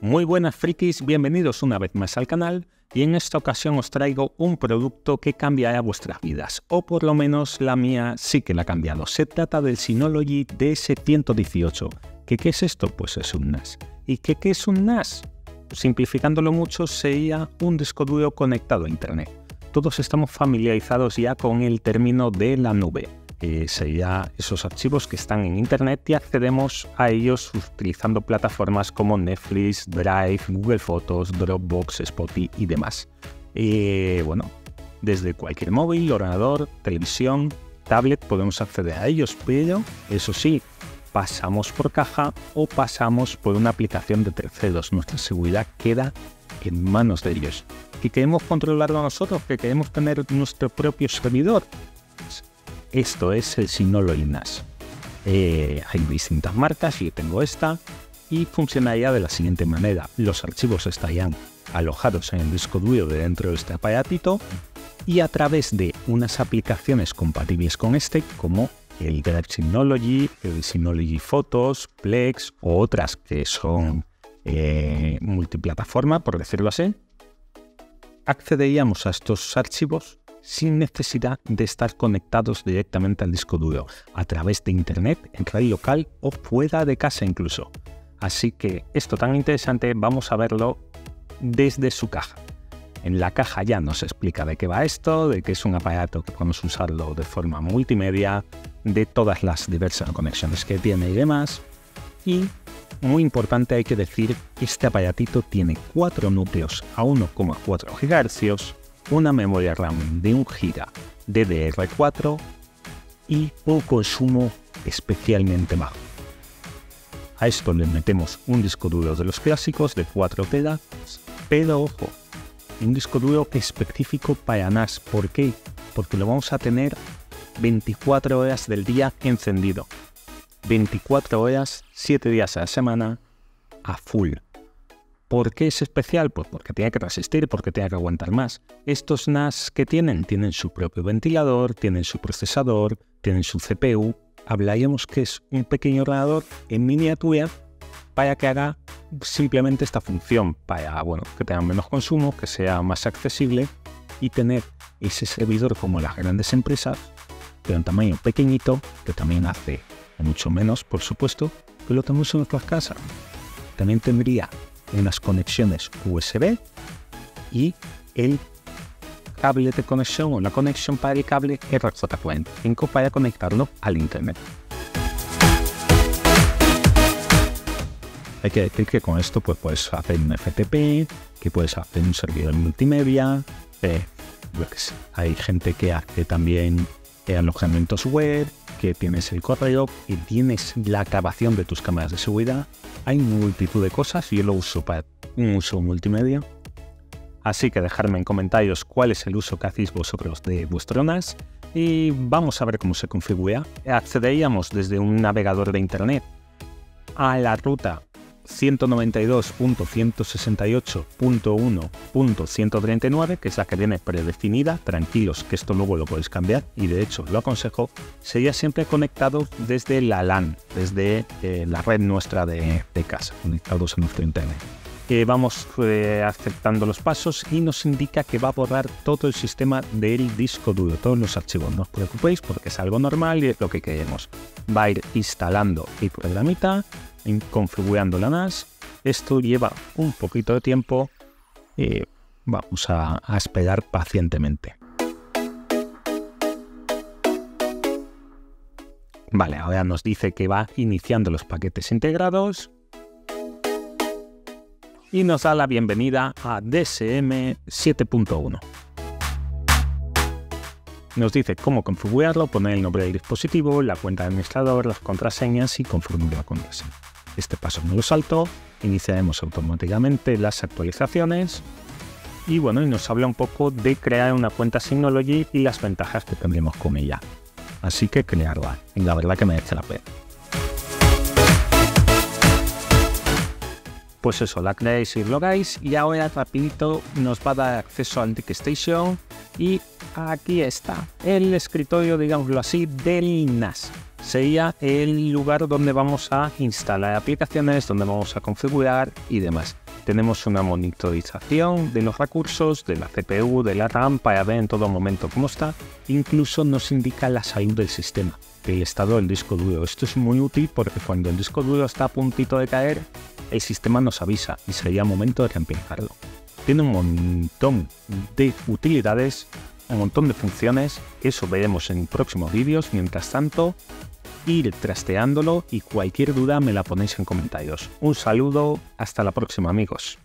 Muy buenas frikis, bienvenidos una vez más al canal y en esta ocasión os traigo un producto que cambiará vuestras vidas, o por lo menos la mía sí que la ha cambiado. Se trata del Synology DS118. ¿Qué, ¿Qué es esto? Pues es un NAS. ¿Y qué, qué es un NAS? Simplificándolo mucho, sería un disco duro conectado a Internet. Todos estamos familiarizados ya con el término de la nube eh, sería esos archivos que están en Internet y accedemos a ellos utilizando plataformas como Netflix, Drive, Google Fotos, Dropbox, Spotify y demás. Eh, bueno, desde cualquier móvil, ordenador, televisión, tablet podemos acceder a ellos, pero eso sí, pasamos por caja o pasamos por una aplicación de terceros. Nuestra seguridad queda en manos de ellos. ¿Que queremos controlarlo nosotros? ¿Que queremos tener nuestro propio servidor? Esto es el Synology NAS. Eh, hay distintas marcas, yo tengo esta, y funcionaría de la siguiente manera. Los archivos estarían alojados en el disco duro de dentro de este aparatito y a través de unas aplicaciones compatibles con este, como el Drive Synology, el Synology Photos, Plex o otras que son eh, multiplataforma, por decirlo así, accederíamos a estos archivos sin necesidad de estar conectados directamente al disco duro, a través de internet, en radio local o fuera de casa incluso. Así que esto tan interesante vamos a verlo desde su caja. En la caja ya nos explica de qué va esto, de que es un aparato que podemos usarlo de forma multimedia, de todas las diversas conexiones que tiene y demás. Y muy importante hay que decir que este aparatito tiene 4 núcleos a 1,4 GHz, una memoria RAM de 1 GB DDR4 y un consumo especialmente bajo. A esto le metemos un disco duro de los clásicos de 4 TB, pero ojo, un disco duro específico para NAS. ¿Por qué? Porque lo vamos a tener 24 horas del día encendido. 24 horas, 7 días a la semana, a full. ¿Por qué es especial? Pues porque tiene que resistir, porque tiene que aguantar más. Estos NAS que tienen, tienen su propio ventilador, tienen su procesador, tienen su CPU. Hablaríamos que es un pequeño ordenador en miniatura para que haga simplemente esta función, para bueno, que tenga menos consumo, que sea más accesible y tener ese servidor como las grandes empresas, pero en tamaño pequeñito, que también hace mucho menos, por supuesto, que lo tenemos en nuestras casas. También tendría unas conexiones USB y el cable de conexión o la conexión para el cable RJ45 para conectarlo al internet. Hay que decir que con esto pues, puedes hacer un FTP, que puedes hacer un servidor multimedia, eh, hay gente que hace también alojamientos web, que tienes el correo, y tienes la grabación de tus cámaras de seguridad. Hay multitud de cosas y yo lo uso para un uso multimedia. Así que dejadme en comentarios cuál es el uso que hacéis vosotros de vuestro NAS y vamos a ver cómo se configura. Accederíamos desde un navegador de internet a la ruta 192.168.1.139, que es la que viene predefinida, tranquilos que esto luego lo podéis cambiar y de hecho lo aconsejo, sería siempre conectado desde la LAN, desde eh, la red nuestra de, casa, conectados a nuestro internet. Eh, vamos eh, aceptando los pasos y nos indica que va a borrar todo el sistema del disco duro, todos los archivos. No os preocupéis porque es algo normal y es lo que queremos. Va a ir instalando el programita, configurando la NAS. Esto lleva un poquito de tiempo y vamos a, a esperar pacientemente. Vale, ahora nos dice que va iniciando los paquetes integrados y nos da la bienvenida a DSM 7.1. Nos dice cómo configurarlo, poner el nombre del dispositivo, la cuenta de administrador, las contraseñas y configurar la contraseña. Este paso no lo salto, iniciaremos automáticamente las actualizaciones y bueno, y nos habla un poco de crear una cuenta Synology y las ventajas que tendremos con ella. Así que crearla, y la verdad que merece la pena. Pues eso, la creáis y logáis y ahora rapidito nos va a dar acceso al Station y aquí está el escritorio, digámoslo así, del NAS sería el lugar donde vamos a instalar aplicaciones, donde vamos a configurar y demás. tenemos una monitorización de los recursos, de la CPU, de la RAM para ver en todo momento cómo está. Incluso nos indica la salud del sistema, el estado del disco duro. Esto es muy útil porque cuando el disco duro está a puntito de caer, el sistema nos avisa y sería momento de reemplazarlo. Tiene un montón de utilidades, un montón de funciones, eso veremos en próximos vídeos. Mientras tanto, ir trasteándolo y cualquier duda me la ponéis en comentarios. Un saludo, hasta la próxima amigos.